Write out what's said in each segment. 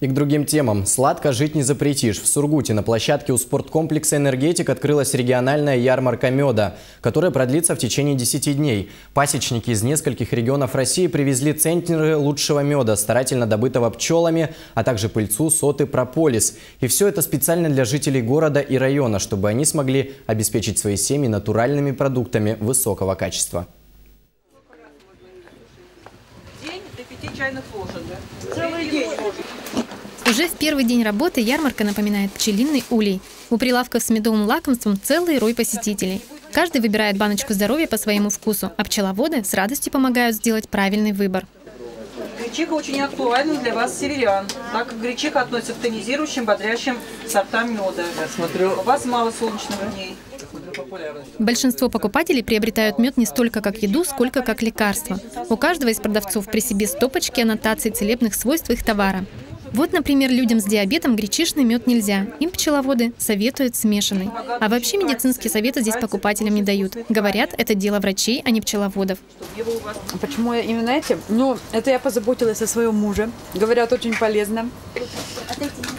И к другим темам. Сладко жить не запретишь. В Сургуте на площадке у спорткомплекса «Энергетик» открылась региональная ярмарка меда, которая продлится в течение 10 дней. Пасечники из нескольких регионов России привезли центнеры лучшего меда, старательно добытого пчелами, а также пыльцу, соты, прополис. И все это специально для жителей города и района, чтобы они смогли обеспечить свои семьи натуральными продуктами высокого качества. День до пяти чайных ложек. Целый день. Уже в первый день работы ярмарка напоминает пчелиный улей. У прилавков с медовым лакомством целый рой посетителей. Каждый выбирает баночку здоровья по своему вкусу, а пчеловоды с радостью помогают сделать правильный выбор. Гречиха очень актуальна для вас, северян, так как гречиха относится к тонизирующим, бодрящим сортам меда. Я смотрю. У вас мало солнечных дней. Большинство покупателей приобретают мед не столько как еду, сколько как лекарство. У каждого из продавцов при себе стопочки аннотаций целебных свойств их товара. Вот, например, людям с диабетом гречишный мед нельзя. Им пчеловоды советуют смешанный. А вообще медицинские советы здесь покупателям не дают. Говорят, это дело врачей, а не пчеловодов. Почему я именно эти? Ну, это я позаботилась о своем муже. Говорят, очень полезно.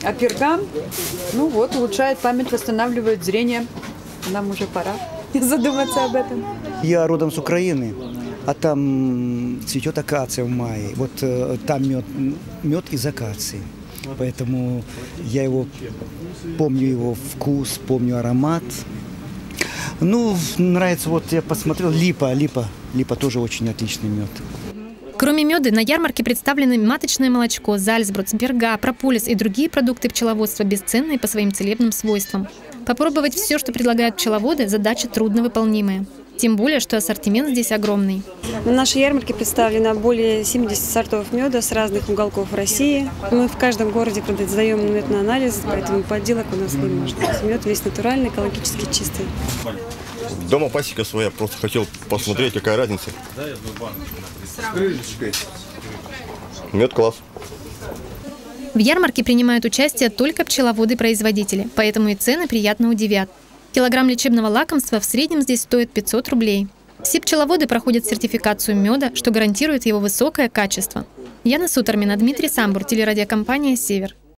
А пергам, ну вот, улучшает память, восстанавливает зрение. Нам уже пора задуматься об этом. Я родом с Украины, а там цветет акация в мае. Вот э, там мед, мед из акации. Поэтому я его помню его вкус, помню аромат. Ну, нравится, вот я посмотрел, липа, липа, липа тоже очень отличный мед. Кроме меда, на ярмарке представлены маточное молочко, зальцброд, берга, прополис и другие продукты пчеловодства, бесценные по своим целебным свойствам. Попробовать все, что предлагают пчеловоды, задача трудновыполнимая. Тем более, что ассортимент здесь огромный. На нашей ярмарке представлено более 70 сортов меда с разных уголков России. Мы в каждом городе сдаем мед на анализ, поэтому подделок у нас не может быть. Мед весь натуральный, экологически чистый. Дома пасека своя, просто хотел посмотреть, какая разница. Мед класс. В ярмарке принимают участие только пчеловоды-производители, поэтому и цены приятно удивят. Килограмм лечебного лакомства в среднем здесь стоит 500 рублей. Все пчеловоды проходят сертификацию меда, что гарантирует его высокое качество. Яна Сутермина, Дмитрий Самбур, телерадиокомпания «Север».